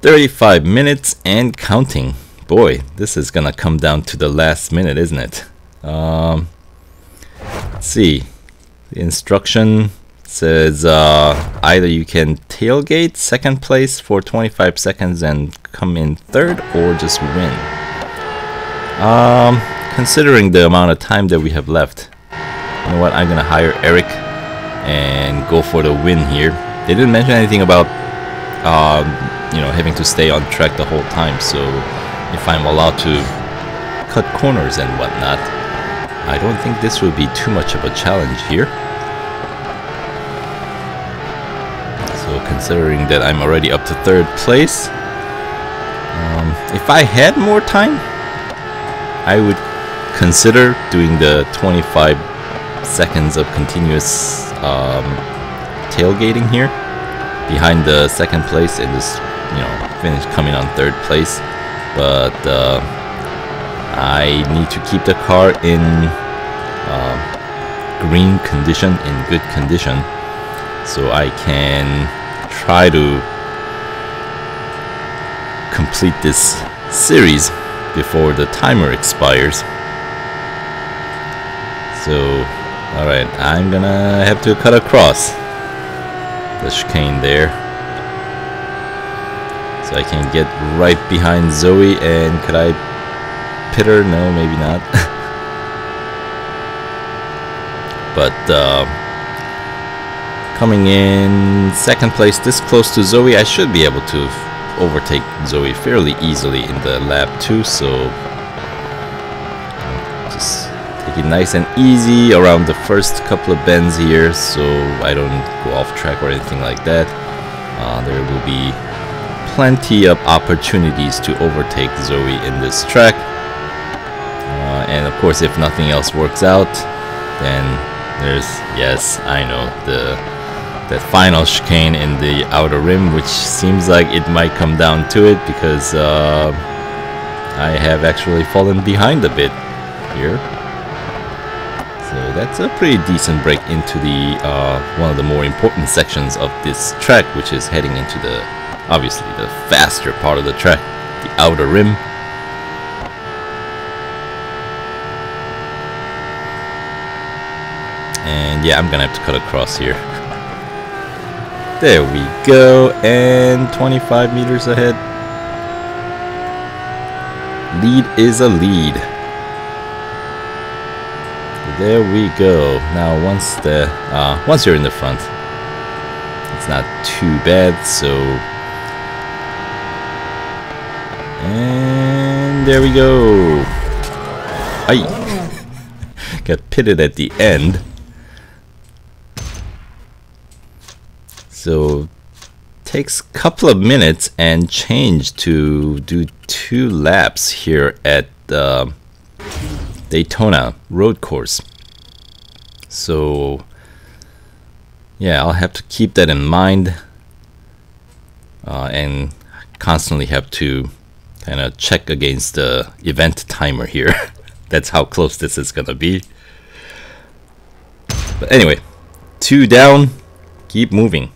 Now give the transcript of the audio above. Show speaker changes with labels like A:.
A: 35 minutes and counting. Boy, this is gonna come down to the last minute, isn't it? Um, let's see. The instruction says uh, either you can tailgate second place for 25 seconds and come in third or just win. Um, considering the amount of time that we have left, you know what, I'm gonna hire Eric and go for the win here. They didn't mention anything about, um, you know, having to stay on track the whole time, so if I'm allowed to cut corners and whatnot, I don't think this would be too much of a challenge here. So considering that I'm already up to third place, um, if I had more time, I would consider doing the 25 seconds of continuous um, tailgating here behind the second place and just you know finish coming on third place but uh, I need to keep the car in uh, green condition, in good condition, so I can try to complete this series before the timer expires. So, alright, I'm gonna have to cut across the chicane there so I can get right behind Zoe and could I pit her? No, maybe not. but uh, coming in second place this close to Zoe I should be able to overtake Zoe fairly easily in the lap 2 so just take it nice and easy around the first couple of bends here so I don't go off track or anything like that uh, there will be plenty of opportunities to overtake Zoe in this track. Uh, and of course, if nothing else works out, then there's, yes, I know, the that final chicane in the outer rim, which seems like it might come down to it because uh, I have actually fallen behind a bit here. So that's a pretty decent break into the uh, one of the more important sections of this track, which is heading into the obviously the faster part of the track, the outer rim. And yeah, I'm gonna have to cut across here. There we go, and 25 meters ahead. Lead is a lead. There we go. Now once the uh, once you're in the front, it's not too bad. So and there we go. I got pitted at the end. So takes a couple of minutes and change to do two laps here at the Daytona road course. So yeah, I'll have to keep that in mind uh, and constantly have to kind of check against the event timer here. That's how close this is gonna be. But anyway, two down, keep moving.